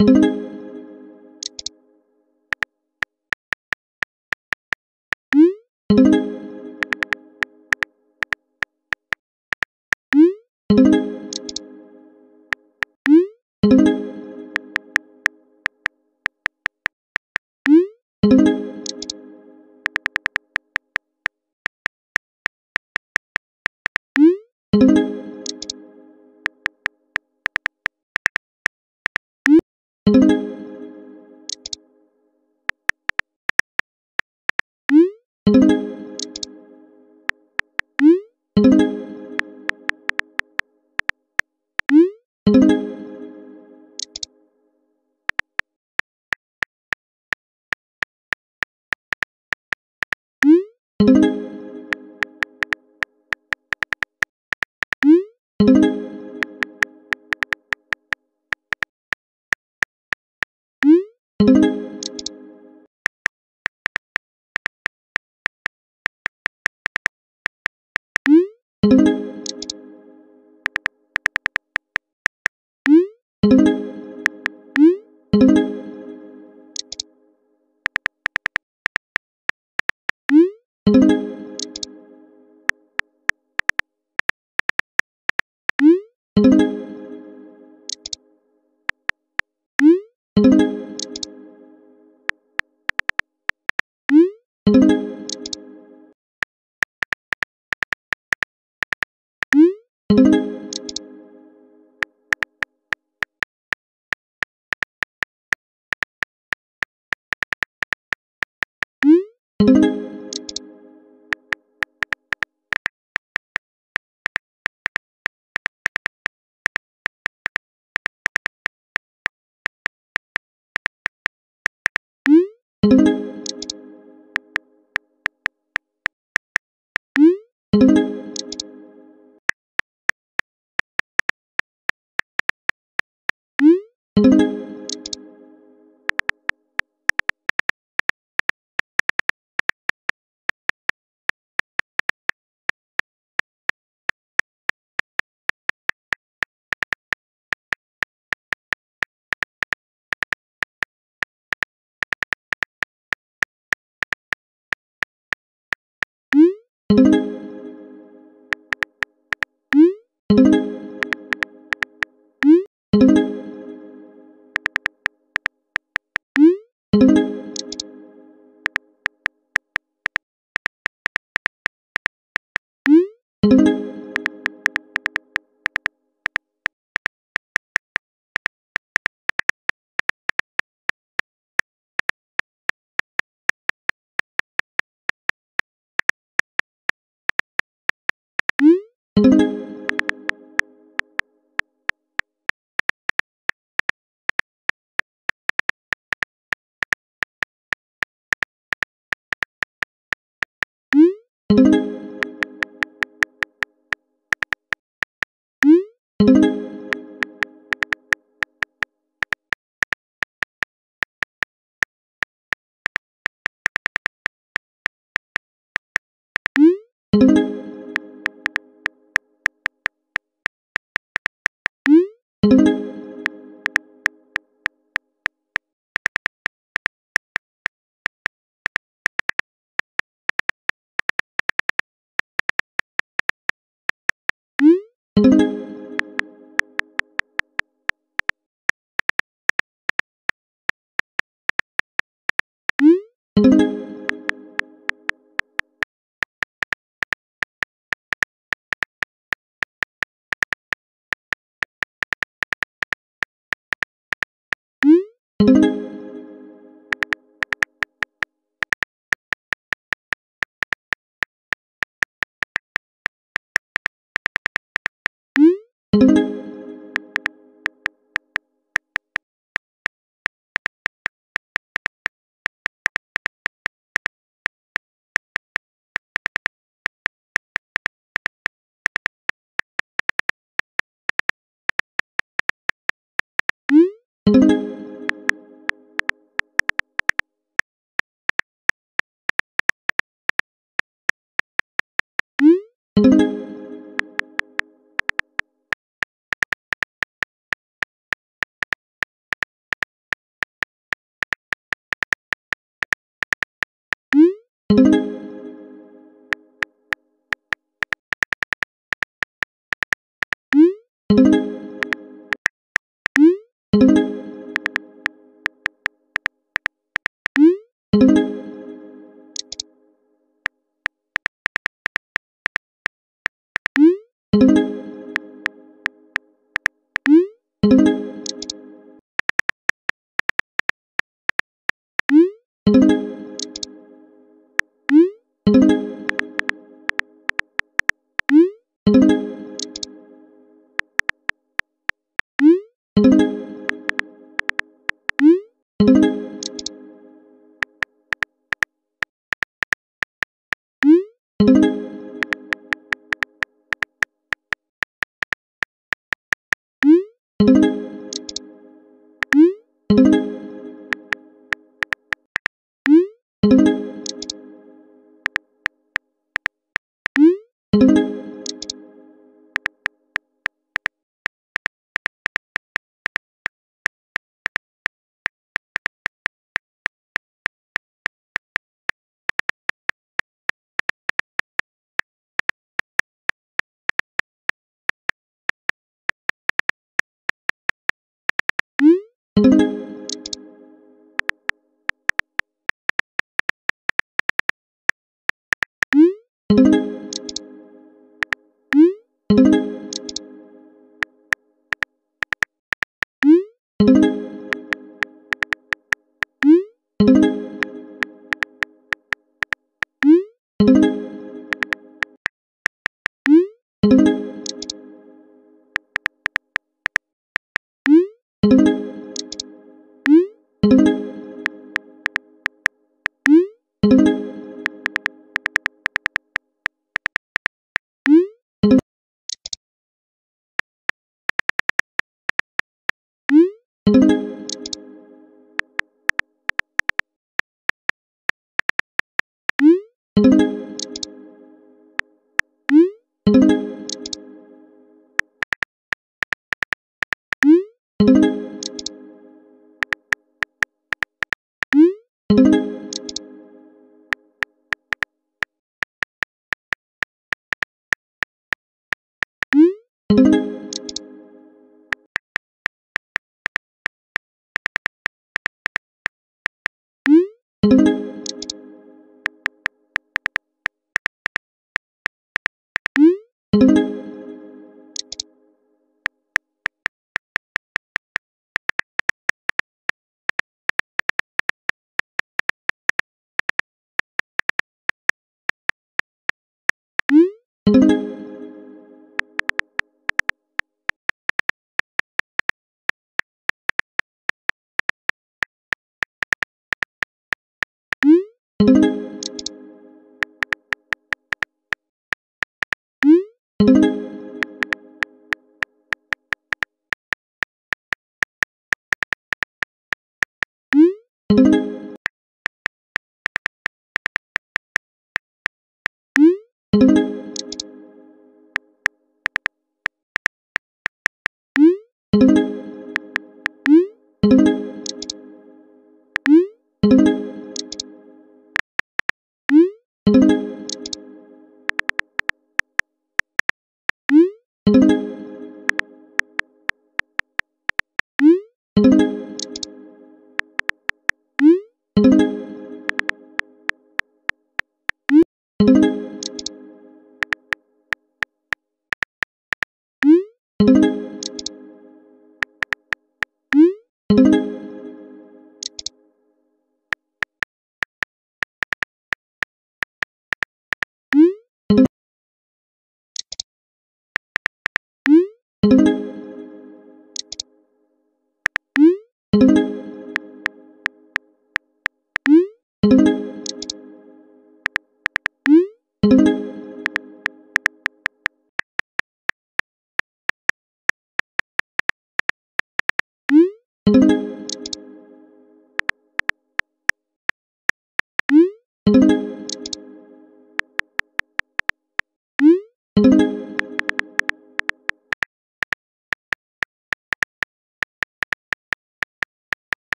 thank you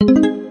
thank you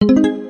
you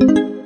you